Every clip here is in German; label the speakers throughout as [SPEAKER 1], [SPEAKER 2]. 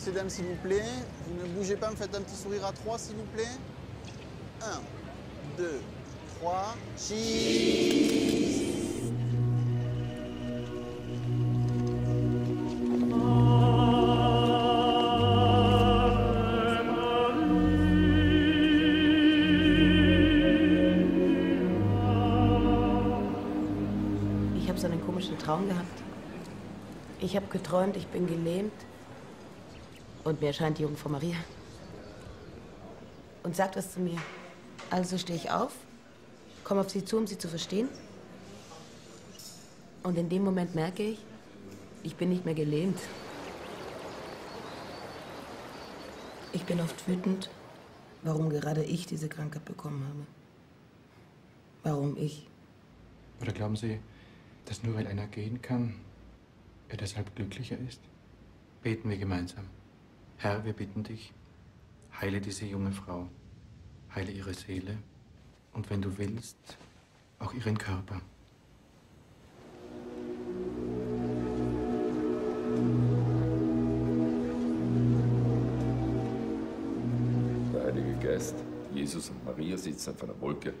[SPEAKER 1] Messieurs, dames, s'il vous plaît. Vous ne bougez pas, me faites un petit sourire à trois, s'il vous plaît. Un, deux, trois. Cheese
[SPEAKER 2] Ich habe so einen komischen Traum gehabt. Ich habe geträumt, ich bin gelähmt und mir erscheint die Jungfrau Maria und sagt was zu mir. Also stehe ich auf, komme auf sie zu, um sie zu verstehen. Und in dem Moment merke ich, ich bin nicht mehr gelähmt. Ich bin oft wütend, warum gerade ich diese Krankheit bekommen habe. Warum ich?
[SPEAKER 3] Oder glauben Sie, dass nur weil einer gehen kann, er deshalb glücklicher ist? Beten wir gemeinsam. Herr, wir bitten dich, heile diese junge Frau, heile ihre Seele und wenn du willst, auch ihren Körper.
[SPEAKER 4] Der Heilige Geist, Jesus und Maria sitzen auf einer Wolke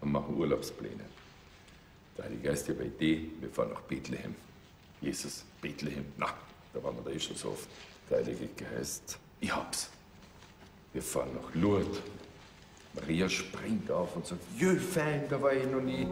[SPEAKER 4] und machen Urlaubspläne. Der Heilige Geist hat eine Idee, wir fahren nach Bethlehem. Jesus, Bethlehem, na, da waren wir da eh schon so oft. Heilige Geist, ich hab's. Wir fahren nach Lourdes. Maria springt auf und sagt, jö, fein, da war ich noch nie.